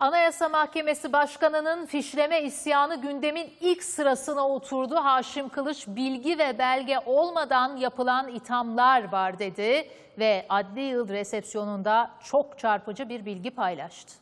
Anayasa Mahkemesi Başkanı'nın fişleme isyanı gündemin ilk sırasına oturdu. Haşim Kılıç bilgi ve belge olmadan yapılan ithamlar var dedi ve adli yıl resepsiyonunda çok çarpıcı bir bilgi paylaştı.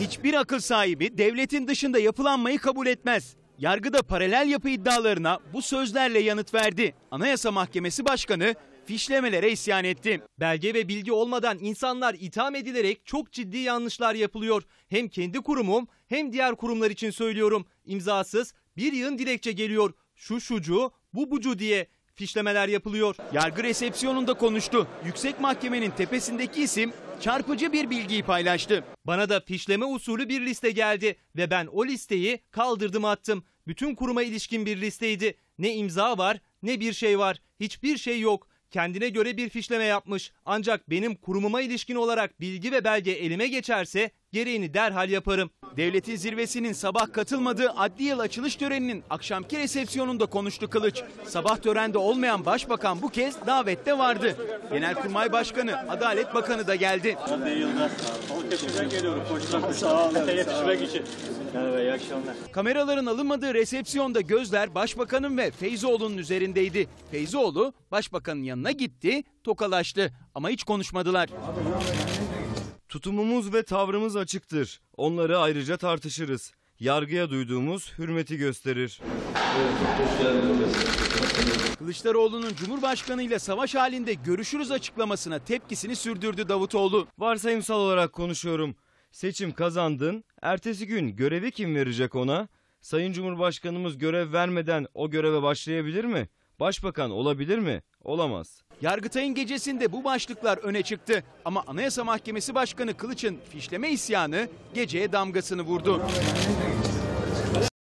Hiçbir akıl sahibi devletin dışında yapılanmayı kabul etmez. Yargıda paralel yapı iddialarına bu sözlerle yanıt verdi. Anayasa Mahkemesi Başkanı fişlemelere isyan etti. Belge ve bilgi olmadan insanlar itham edilerek çok ciddi yanlışlar yapılıyor. Hem kendi kurumum hem diğer kurumlar için söylüyorum. İmzasız bir yığın dilekçe geliyor. Şu şucu, bu bucu diye fişlemeler yapılıyor. Yargı resepsiyonunda konuştu. Yüksek Mahkemenin tepesindeki isim çarpıcı bir bilgiyi paylaştı. Bana da fişleme usulü bir liste geldi ve ben o listeyi kaldırdım attım. Bütün kuruma ilişkin bir listeydi. Ne imza var ne bir şey var. Hiçbir şey yok. Kendine göre bir fişleme yapmış. Ancak benim kurumuma ilişkin olarak bilgi ve belge elime geçerse gereğini derhal yaparım. Devletin zirvesinin sabah katılmadığı adli yıl açılış töreninin akşamki resepsiyonunda konuştu Kılıç. Sabah törende olmayan başbakan bu kez davette vardı. Genelkurmay Başkanı, Adalet Bakanı da geldi. Ben de Yılmaz. Balıkesir'den geliyorum. Koçlar Sağ olun. Yetişmek için. Merhaba, iyi akşamlar. Kameraların alınmadığı resepsiyonda gözler Başbakan'ın ve Feyzoğlu'nun üzerindeydi. Feyzoğlu Başbakan'ın yanına gitti, tokalaştı ama hiç konuşmadılar. Tutumumuz ve tavrımız açıktır. Onları ayrıca tartışırız. Yargıya duyduğumuz hürmeti gösterir. Kılıçdaroğlu'nun Cumhurbaşkanı ile savaş halinde görüşürüz açıklamasına tepkisini sürdürdü Davutoğlu. Varsayımsal olarak konuşuyorum. Seçim kazandın. Ertesi gün görevi kim verecek ona? Sayın Cumhurbaşkanımız görev vermeden o göreve başlayabilir mi? Başbakan olabilir mi? Olamaz. Yargıtay'ın gecesinde bu başlıklar öne çıktı. Ama Anayasa Mahkemesi Başkanı Kılıç'ın fişleme isyanı geceye damgasını vurdu.